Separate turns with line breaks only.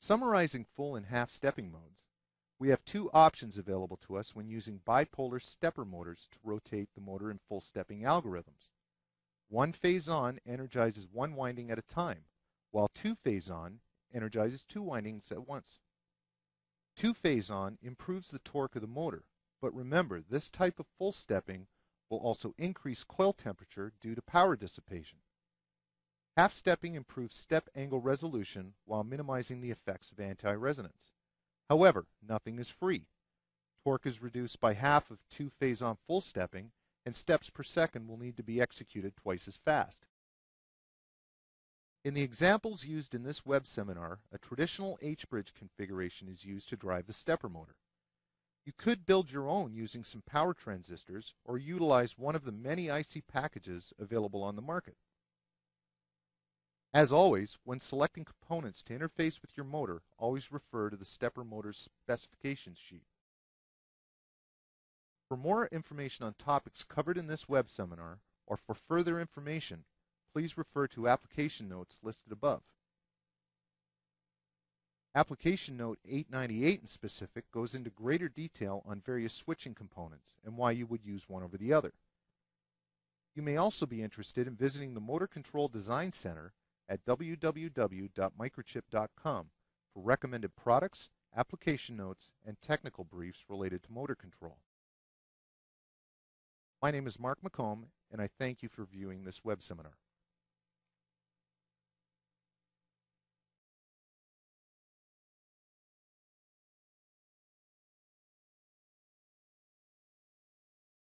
Summarizing full and half stepping modes, we have two options available to us when using bipolar stepper motors to rotate the motor in full stepping algorithms. One phase on energizes one winding at a time, while two phase on energizes two windings at once. Two phase on improves the torque of the motor, but remember this type of full stepping will also increase coil temperature due to power dissipation. Half stepping improves step angle resolution while minimizing the effects of anti-resonance. However, nothing is free. Torque is reduced by half of two phase on full stepping, and steps per second will need to be executed twice as fast. In the examples used in this web seminar, a traditional H-bridge configuration is used to drive the stepper motor. You could build your own using some power transistors or utilize one of the many IC packages available on the market. As always, when selecting components to interface with your motor, always refer to the stepper motor's specifications sheet. For more information on topics covered in this web seminar, or for further information, please refer to application notes listed above. Application Note 898 in specific goes into greater detail on various switching components and why you would use one over the other. You may also be interested in visiting the Motor Control Design Center at www.microchip.com for recommended products, application notes, and technical briefs related to motor control. My name is Mark McComb, and I thank you for viewing this web seminar.